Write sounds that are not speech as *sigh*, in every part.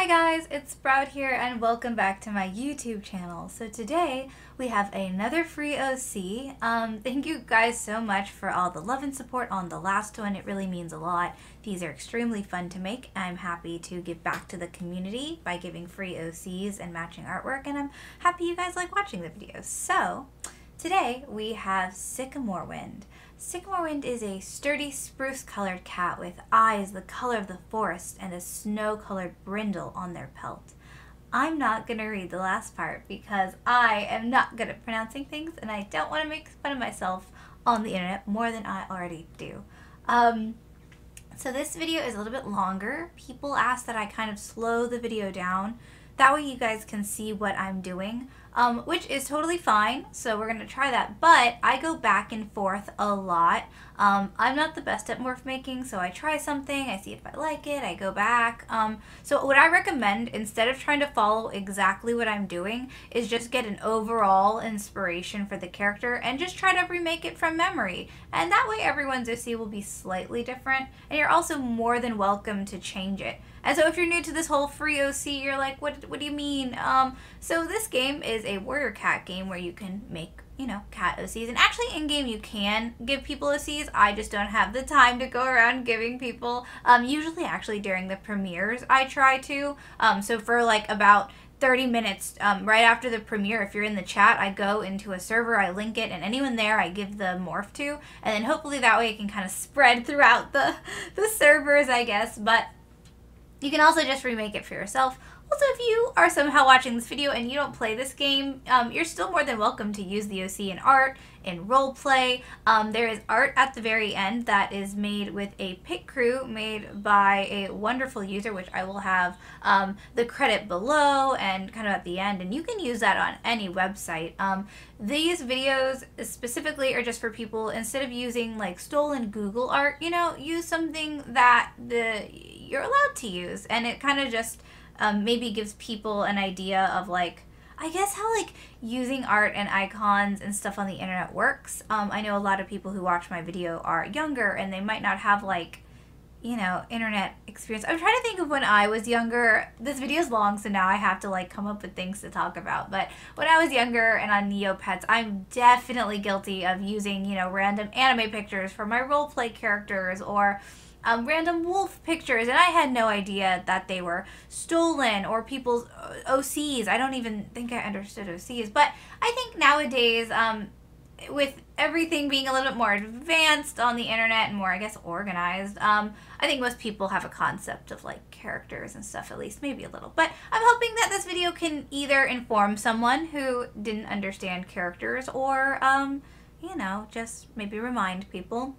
Hi guys, it's Sprout here and welcome back to my YouTube channel. So today we have another free OC. Um, thank you guys so much for all the love and support on the last one. It really means a lot. These are extremely fun to make. I'm happy to give back to the community by giving free OCs and matching artwork and I'm happy you guys like watching the videos. So today we have Sycamorewind. Sycamore Wind is a sturdy spruce colored cat with eyes the color of the forest and a snow colored brindle on their pelt. I'm not going to read the last part because I am not good at pronouncing things and I don't want to make fun of myself on the internet more than I already do. Um, so this video is a little bit longer. People ask that I kind of slow the video down. That way you guys can see what I'm doing um, which is totally fine. So we're to try that. But I go back and forth a lot. Um, I'm not the best at morph making, so I try something, I see if I like it, I go back. Um, so what I recommend, instead of trying to follow exactly what I'm doing, is just get an overall inspiration for the character and just try to remake it from memory. And that way everyone's OC will be slightly different, and you're also more than welcome to change it. And so if you're new to this whole free OC, you're like, what, what do you mean? Um, so this game is a warrior cat game where you can make, you know, cat OCs. And actually in-game you can give people OCs. I just don't have the time to go around giving people. Um, usually actually during the premieres I try to. Um, so for like about 30 minutes um, right after the premiere if you're in the chat i go into a server i link it and anyone there i give the morph to and then hopefully that way it can kind of spread *laughs* throughout the the servers i guess but you can also just remake it for yourself. Also, if you are somehow watching this video and you don't play this game, um, you're still more than welcome to use the OC in art, in roleplay. Um, there is art at the very end that is made with a Picrew made by a wonderful user, which I will have um, the credit below and kind of at the end, and you can use that on any website. Um, these videos specifically are just for people, instead of using like stolen Google art, you know, use something that the you're allowed to use, and it kind of just um, maybe gives people an idea of like I guess how like using art and icons and stuff on the internet works. Um, I know a lot of people who watch my video are younger and they might not have like you know internet experience. I'm trying to think of when I was younger. This video is long, so now I have to like come up with things to talk about. But when I was younger and on Neopets, I'm definitely guilty of using you know random anime pictures for my role play characters or um, random wolf pictures, and I had no idea that they were stolen or people's uh, OCs. I don't even think I understood OCs, but I think nowadays, um, with everything being a little bit more advanced on the internet and more, I guess, organized, um, I think most people have a concept of like characters and stuff, at least maybe a little. But I'm hoping that this video can either inform someone who didn't understand characters or, um, you know, just maybe remind people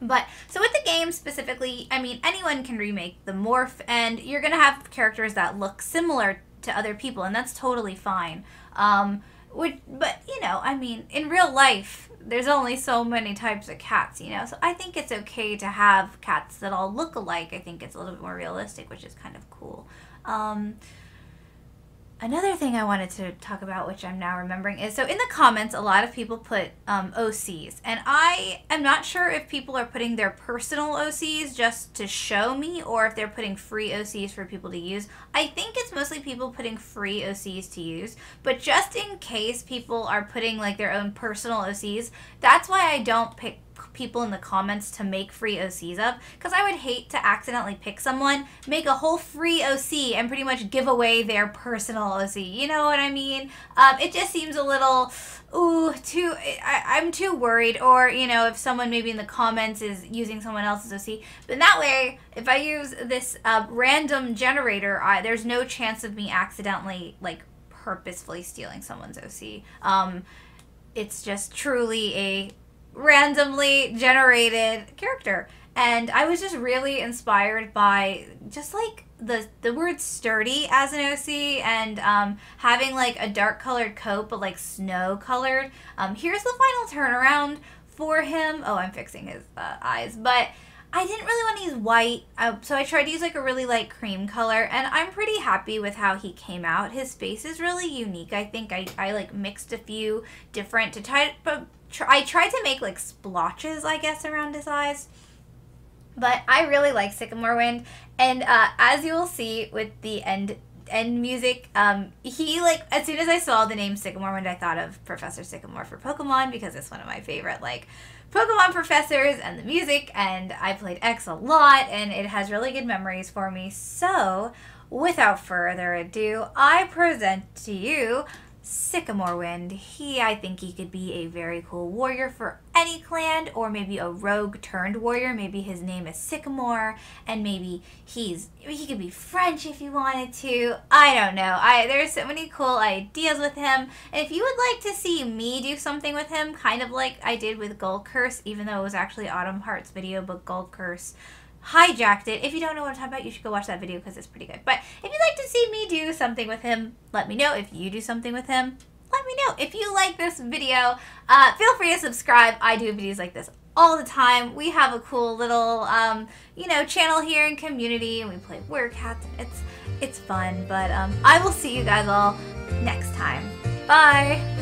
but so with the game specifically, I mean, anyone can remake the morph, and you're gonna have characters that look similar to other people, and that's totally fine. Um, which, but you know, I mean, in real life, there's only so many types of cats, you know. So I think it's okay to have cats that all look alike. I think it's a little bit more realistic, which is kind of cool. Um, Another thing I wanted to talk about, which I'm now remembering, is so in the comments, a lot of people put um, OCs, and I am not sure if people are putting their personal OCs just to show me, or if they're putting free OCs for people to use. I think it's mostly people putting free OCs to use, but just in case people are putting like their own personal OCs, that's why I don't pick people in the comments to make free OCs of because I would hate to accidentally pick someone, make a whole free OC, and pretty much give away their personal OC. You know what I mean? Um, it just seems a little, ooh, too. I, am too worried. Or you know, if someone maybe in the comments is using someone else's OC, but that way, if I use this uh, random generator, I, there's no chance of me accidentally like purposefully stealing someone's OC. Um, it's just truly a randomly generated character. And I was just really inspired by just like the the word sturdy as an OC and um, having like a dark colored coat but like snow colored. Um, here's the final turnaround for him. Oh, I'm fixing his uh, eyes, but I didn't really want to use white, uh, so I tried to use like a really light cream color, and I'm pretty happy with how he came out. His face is really unique. I think I, I like mixed a few different to try, but I tried to make like splotches, I guess, around his eyes. But I really like Sycamorewind, and uh, as you will see with the end end music, um, he like as soon as I saw the name Sycamorewind, I thought of Professor Sycamore for Pokemon because it's one of my favorite like Pokemon professors and the music, and I played X a lot, and it has really good memories for me. So, without further ado, I present to you Sycamorewind. He, I think he could be a very cool warrior for any clan, or maybe a rogue turned warrior. Maybe his name is Sycamore, and maybe he's he could be French if you wanted to. I don't know. I there's so many cool ideas with him. And if you would like to see me do something with him, kind of like I did with Gold Curse, even though it was actually Autumn Heart's video, but Gold Curse hijacked it. If you don't know what I'm talking about, you should go watch that video because it's pretty good. But if you'd like to see me do something with him, let me know. If you do something with him, let me know. If you like this video, uh, feel free to subscribe. I do videos like this all the time. We have a cool little, um, you know, channel here in community, and we play Cats. It's it's fun, but um, I will see you guys all next time. Bye.